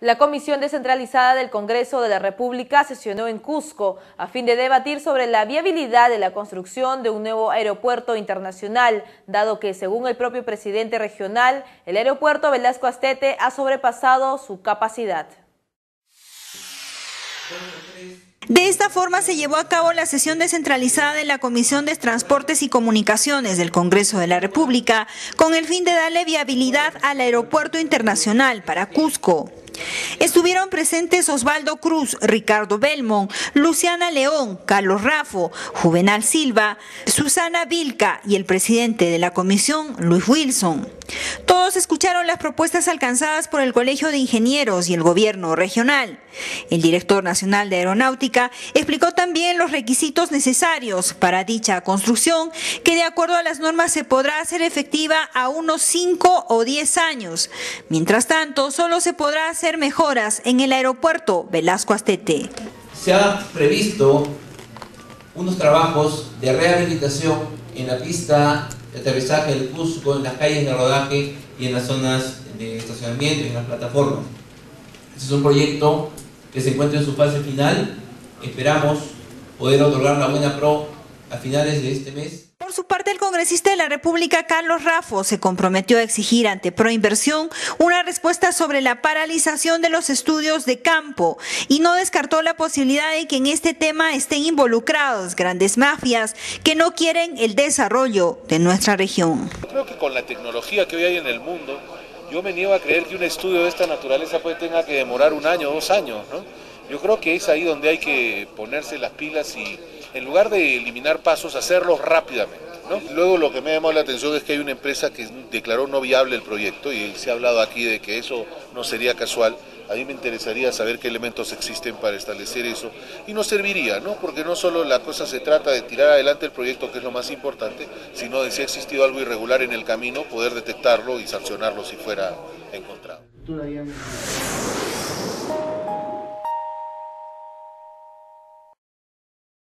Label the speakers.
Speaker 1: La Comisión Descentralizada del Congreso de la República sesionó en Cusco a fin de debatir sobre la viabilidad de la construcción de un nuevo aeropuerto internacional, dado que, según el propio presidente regional, el aeropuerto Velasco Astete ha sobrepasado su capacidad.
Speaker 2: De esta forma se llevó a cabo la sesión descentralizada de la Comisión de Transportes y Comunicaciones del Congreso de la República con el fin de darle viabilidad al aeropuerto internacional para Cusco. Estuvieron presentes Osvaldo Cruz, Ricardo Belmont, Luciana León, Carlos Rafo, Juvenal Silva, Susana Vilca y el presidente de la comisión, Luis Wilson. Todos escucharon las propuestas alcanzadas por el Colegio de Ingenieros y el Gobierno regional. El director nacional de Aeronáutica explicó también los requisitos necesarios para dicha construcción, que de acuerdo a las normas se podrá hacer efectiva a unos 5 o 10 años. Mientras tanto, solo se podrá hacer mejoras en el aeropuerto Velasco Astete.
Speaker 3: Se ha previsto unos trabajos de rehabilitación en la pista aterrizaje del Cusco, en las calles de rodaje y en las zonas de estacionamiento y en las plataformas. Este es un proyecto que se encuentra en su fase final. Esperamos poder otorgar la buena pro a finales de este mes.
Speaker 2: Por su parte, el congresista de la República, Carlos Rafo, se comprometió a exigir ante Proinversión una respuesta sobre la paralización de los estudios de campo y no descartó la posibilidad de que en este tema estén involucrados grandes mafias que no quieren el desarrollo de nuestra región.
Speaker 4: creo que con la tecnología que hoy hay en el mundo, yo me niego a creer que un estudio de esta naturaleza puede tenga que demorar un año o dos años. ¿no? Yo creo que es ahí donde hay que ponerse las pilas y en lugar de eliminar pasos, hacerlos rápidamente. Luego lo que me ha llamado la atención es que hay una empresa que declaró no viable el proyecto y se ha hablado aquí de que eso no sería casual. A mí me interesaría saber qué elementos existen para establecer eso y nos serviría, ¿no? Porque no solo la cosa se trata de tirar adelante el proyecto, que es lo más importante, sino de si ha existido algo irregular en el camino, poder detectarlo y sancionarlo si fuera encontrado.